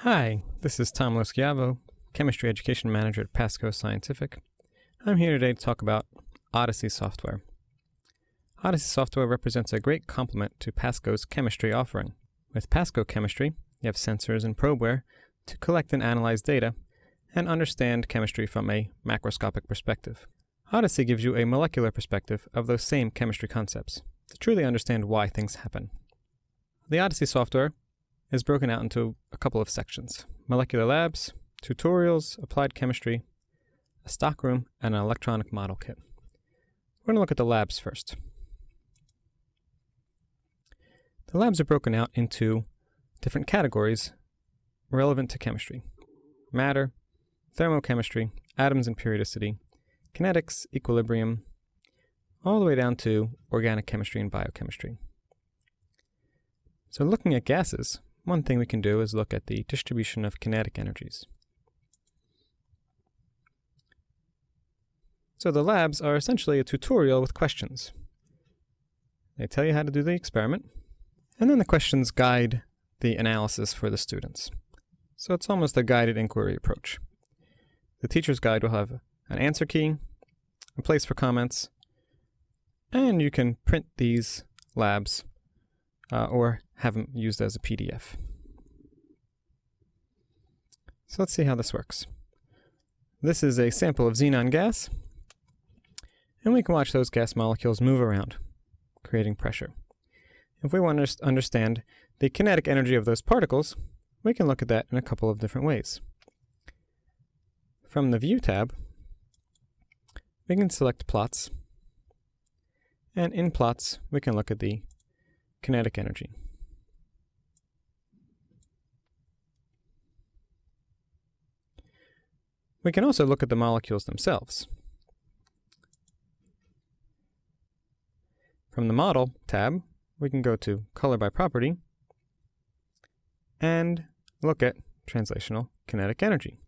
Hi, this is Tom Loschiavo, Chemistry Education Manager at Pasco Scientific. I'm here today to talk about Odyssey software. Odyssey software represents a great complement to Pasco's chemistry offering. With Pasco Chemistry, you have sensors and probeware to collect and analyze data and understand chemistry from a macroscopic perspective. Odyssey gives you a molecular perspective of those same chemistry concepts to truly understand why things happen. The Odyssey software is broken out into a couple of sections molecular labs, tutorials, applied chemistry, a stockroom, and an electronic model kit. We're going to look at the labs first. The labs are broken out into different categories relevant to chemistry matter, thermochemistry, atoms and periodicity, kinetics, equilibrium, all the way down to organic chemistry and biochemistry. So, looking at gases, one thing we can do is look at the distribution of kinetic energies. So the labs are essentially a tutorial with questions. They tell you how to do the experiment, and then the questions guide the analysis for the students. So it's almost a guided inquiry approach. The teacher's guide will have an answer key, a place for comments, and you can print these labs uh, or have them used as a PDF. So let's see how this works. This is a sample of xenon gas, and we can watch those gas molecules move around, creating pressure. If we want to understand the kinetic energy of those particles, we can look at that in a couple of different ways. From the View tab, we can select Plots, and in Plots, we can look at the kinetic energy. We can also look at the molecules themselves. From the Model tab, we can go to Color by Property and look at translational kinetic energy.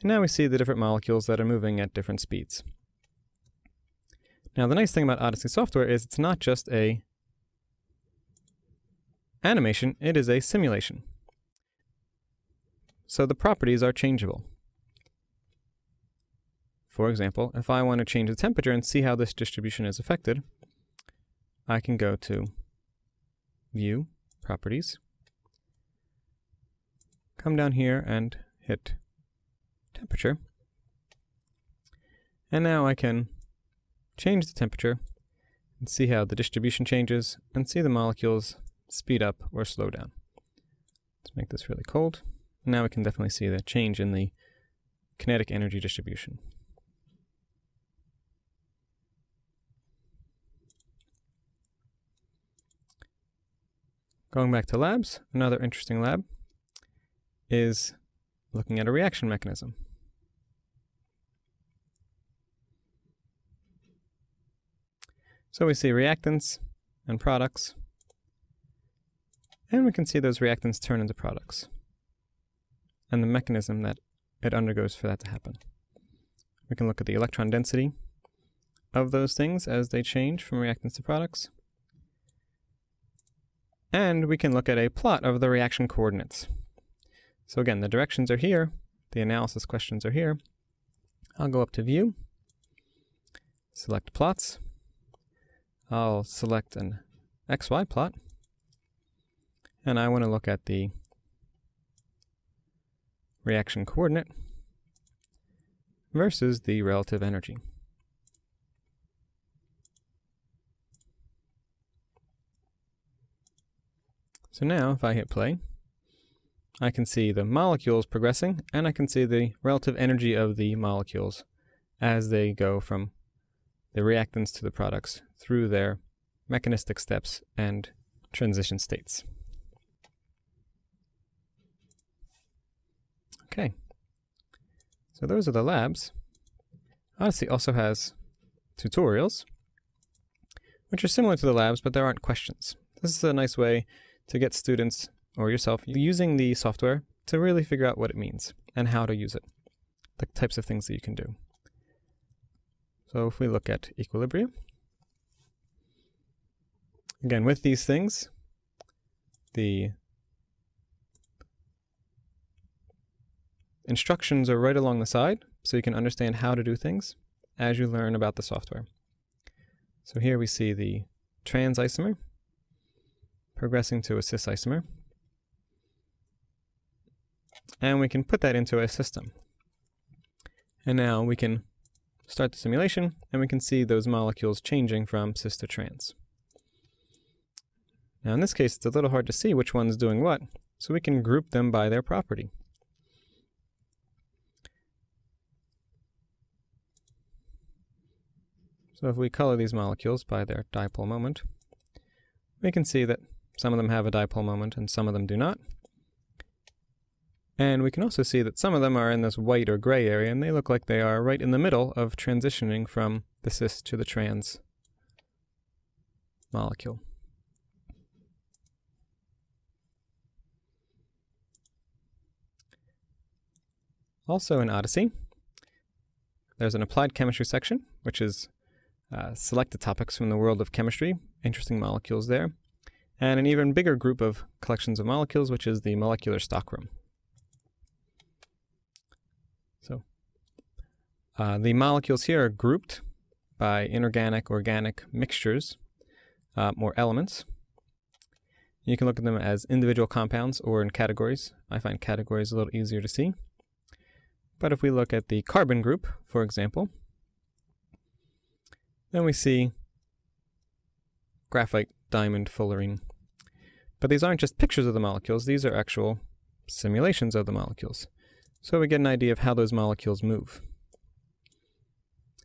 And now we see the different molecules that are moving at different speeds. Now the nice thing about Odyssey software is it's not just a animation, it is a simulation. So the properties are changeable. For example, if I want to change the temperature and see how this distribution is affected, I can go to View, Properties, come down here and hit Temperature. And now I can change the temperature and see how the distribution changes and see the molecules speed up or slow down. Let's make this really cold. Now we can definitely see the change in the kinetic energy distribution. Going back to labs, another interesting lab is looking at a reaction mechanism. So we see reactants and products, and we can see those reactants turn into products and the mechanism that it undergoes for that to happen. We can look at the electron density of those things as they change from reactants to products. And we can look at a plot of the reaction coordinates. So again, the directions are here, the analysis questions are here. I'll go up to View, select Plots. I'll select an XY plot, and I want to look at the reaction coordinate versus the relative energy. So now if I hit play, I can see the molecules progressing and I can see the relative energy of the molecules as they go from the reactants to the products through their mechanistic steps and transition states. Okay, so those are the labs. Odyssey also has tutorials, which are similar to the labs, but there aren't questions. This is a nice way to get students or yourself using the software to really figure out what it means and how to use it, the types of things that you can do. So if we look at equilibrium, again, with these things, the instructions are right along the side so you can understand how to do things as you learn about the software. So here we see the trans isomer progressing to a cis isomer. And we can put that into a system. And now we can start the simulation and we can see those molecules changing from cis to trans. Now in this case, it's a little hard to see which one's doing what, so we can group them by their property. So if we color these molecules by their dipole moment, we can see that some of them have a dipole moment and some of them do not. And we can also see that some of them are in this white or gray area and they look like they are right in the middle of transitioning from the cis to the trans molecule. Also in Odyssey, there's an applied chemistry section, which is uh, selected topics from the world of chemistry, interesting molecules there, and an even bigger group of collections of molecules, which is the molecular stockroom. So uh, the molecules here are grouped by inorganic, organic mixtures uh, elements. You can look at them as individual compounds or in categories. I find categories a little easier to see. But if we look at the carbon group, for example, then we see graphite, diamond, fullerene. But these aren't just pictures of the molecules, these are actual simulations of the molecules. So we get an idea of how those molecules move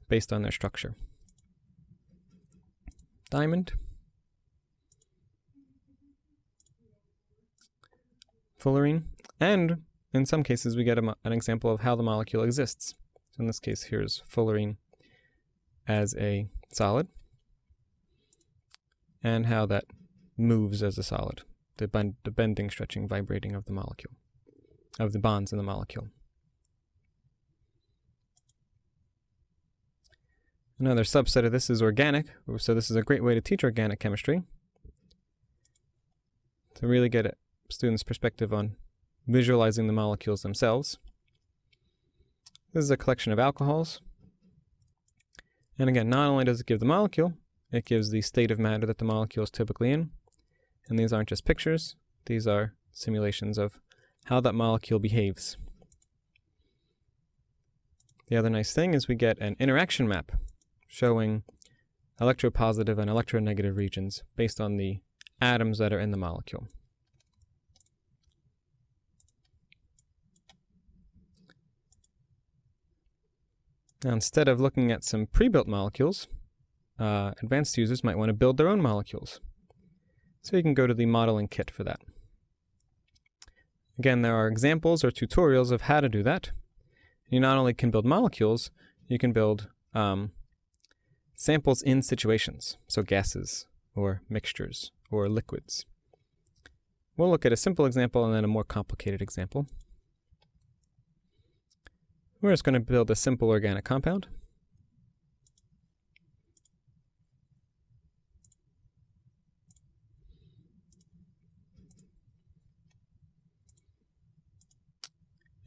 based on their structure. Diamond, fullerene, and in some cases we get a, an example of how the molecule exists. So in this case here's fullerene as a solid and how that moves as a solid, the, bend, the bending, stretching, vibrating of the molecule, of the bonds in the molecule. Another subset of this is organic, so this is a great way to teach organic chemistry, to really get a student's perspective on visualizing the molecules themselves. This is a collection of alcohols, and again, not only does it give the molecule, it gives the state of matter that the molecule is typically in. And these aren't just pictures, these are simulations of how that molecule behaves. The other nice thing is we get an interaction map showing electropositive and electronegative regions based on the atoms that are in the molecule. Now, instead of looking at some pre-built molecules, uh, advanced users might want to build their own molecules. So you can go to the modeling kit for that. Again, there are examples or tutorials of how to do that. You not only can build molecules, you can build um, samples in situations, so gases or mixtures or liquids. We'll look at a simple example and then a more complicated example. We're just going to build a simple organic compound.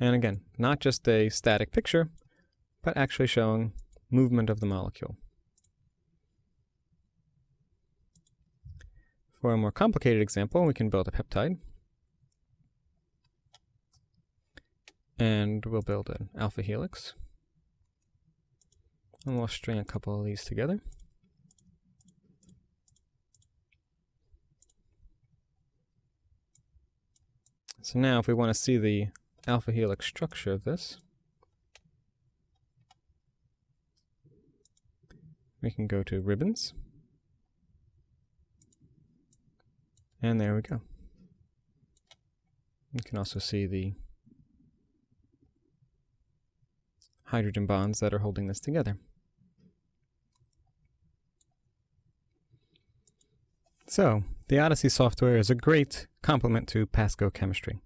And again, not just a static picture, but actually showing movement of the molecule. For a more complicated example, we can build a peptide. And we'll build an alpha helix. And we'll string a couple of these together. So now if we want to see the alpha helix structure of this, we can go to ribbons. And there we go. You can also see the hydrogen bonds that are holding this together. So, the Odyssey software is a great complement to Pasco chemistry.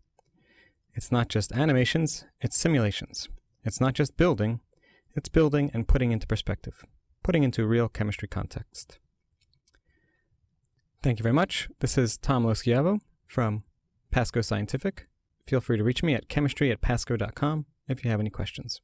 It's not just animations, it's simulations. It's not just building, it's building and putting into perspective, putting into real chemistry context. Thank you very much. This is Tom Loschiavo from Pasco Scientific. Feel free to reach me at chemistry at pasco.com if you have any questions.